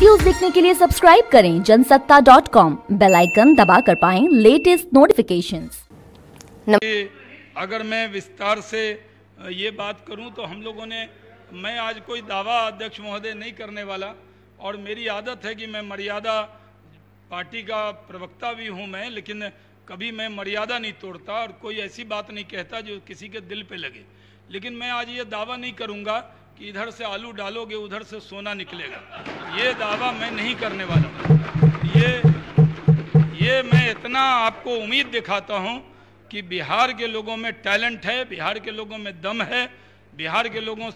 Videos देखने के लिए सब्सक्राइब करें Jansatta dot com bell icon दबाकर पाएँ लेटेस्ट नोटिफिकेशंस। कि अगर मैं विस्तार से ये बात करूँ तो हम लोगों ने मैं आज कोई दावा अध्यक्ष महोदय नहीं करने वाला और मेरी आदत है कि मैं मर्यादा पार्टी का प्रवक्ता भी हूँ मैं लेकिन कभी मैं मर्यादा नहीं तोड़ता और कोई ऐसी बात नहीं कहता जो किसी के दिल पे लगे। लेकिन मैं आज ये दावा नहीं करूँगा कि इधर से आलू डालोगे, उधर से सोना निकलेगा। ये दावा मैं नहीं करने वाला हूँ। ये ये मैं इतना आपको उम्मीद दिखाता हूँ कि बिहार के लोगों में टैलेंट है, बिहार के लोगों में दम है, बिहार के लोगों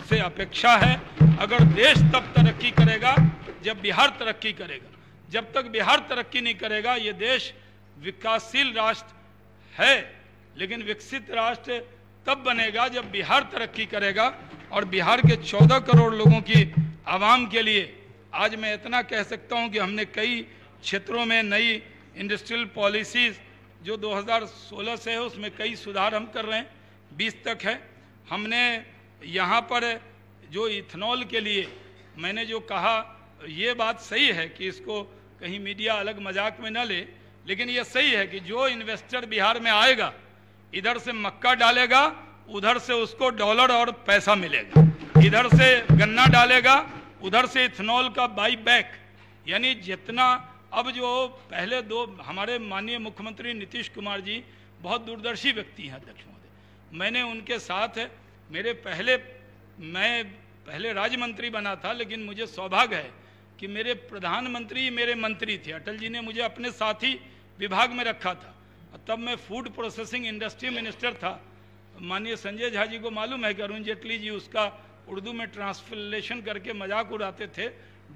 से अपेक्षा है। अगर देश तब तरक्की करेगा, जब बिहार तरक्की करेगा। जब तक बिहार तरक्की नहीं करेगा, ये देश विकासशील राष्ट्र है, लेकिन विकसित राष्ट्र तब बनेगा जब बिहार तरक्की करेगा। और बिहार के 14 करोड़ लोगों की आवाम के लिए आज मैं इतना कह सकता हूँ कि हमने कई क्षेत्रों में नई इंडस्ट्रियल पॉलिसीज़ जो 2016 से है, उसमें कई सुधार हम कर रहे हैं। 20 तक है। हमने यहाँ पर जो इथेनॉल के लिए मैंने जो कहा, ये बात सही है कि इसको कहीं मीडिया अलग मज़ाक में न ले, लेकिन ये सही है कि जो इन्वेस्टर बिहार में आएगा, इधर से मक्का डालेगा उधर से उसको डॉलर और पैसा मिलेगा। इधर से गन्ना डालेगा, उधर से इथेनॉल का बाई बैक यानी जितना अब जो पहले दो हमारे माननीय मुख्यमंत्री नीतीश कुमार जी बहुत दूरदर्शी व्यक्ति हैं, अध्यक्ष महोदय। मैंने उनके साथ मेरे पहले, मैं पहले राज्य मंत्री बना था, लेकिन मुझे सौभाग्य है कि मेरे प्रधानमंत्री, मेरे मंत्री थे। अटल जी ने मुझे अपने साथी विभाग में रखा था। तब मैं फ़ूड प्रोसेसिंग इंडस्ट्री मिनिस्टर था। माननीय संजय झा जी को मालूम है कि अरुण जेटली जी उसका उर्दू में ट्रांसलेशन करके मज़ाक उड़ाते थे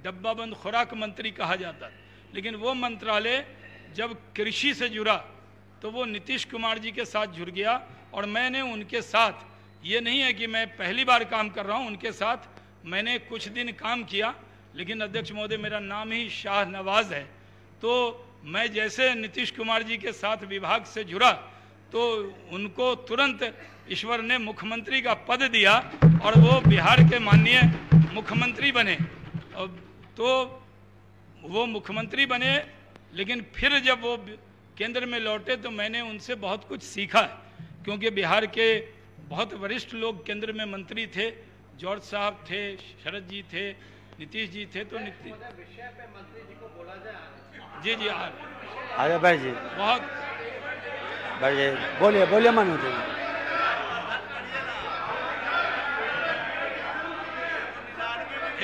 डब्बा बंद खुराक मंत्री कहा जाता लेकिन वो मंत्रालय जब कृषि से जुड़ा तो वो नीतीश कुमार जी के साथ जुड़ गया और मैंने उनके साथ, ये नहीं है कि मैं पहली बार काम कर रहा हूँ, उनके साथ मैंने कुछ दिन काम किया, लेकिन अध्यक्ष महोदय, मेरा नाम ही शाह नवाज़ है। तो मैं जैसे नीतीश कुमार जी के साथ विभाग से जुड़ा तो उनको तुरंत ईश्वर ने मुख्यमंत्री का पद दिया और वो बिहार के माननीय मुख्यमंत्री बने। तो वो मुख्यमंत्री बने लेकिन फिर जब वो केंद्र में लौटे तो मैंने उनसे बहुत कुछ सीखा क्योंकि बिहार के बहुत वरिष्ठ लोग केंद्र में मंत्री थे जॉर्ज साहब थे शरद जी थे नीतीश जी थे तो नीतीश जी जी आ भाई जी। बहुत जी बोलिए बोलिए मानो जी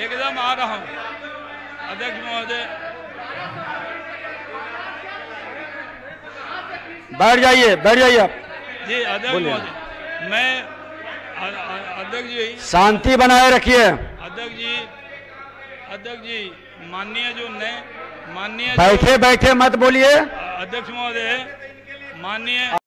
एकदम आ रहा हूँ। अध्यक्ष महोदय। बैठ जाइए बैठ जाइए आप। जी अध्यक्ष महोदय मैं अध्यक्ष जी। शांति बनाए रखिए। अध्यक्ष जी अध्यक्ष जी माननीय जो नए माननीय बैठे बैठे मत बोलिए। अध्यक्ष महोदय माननीय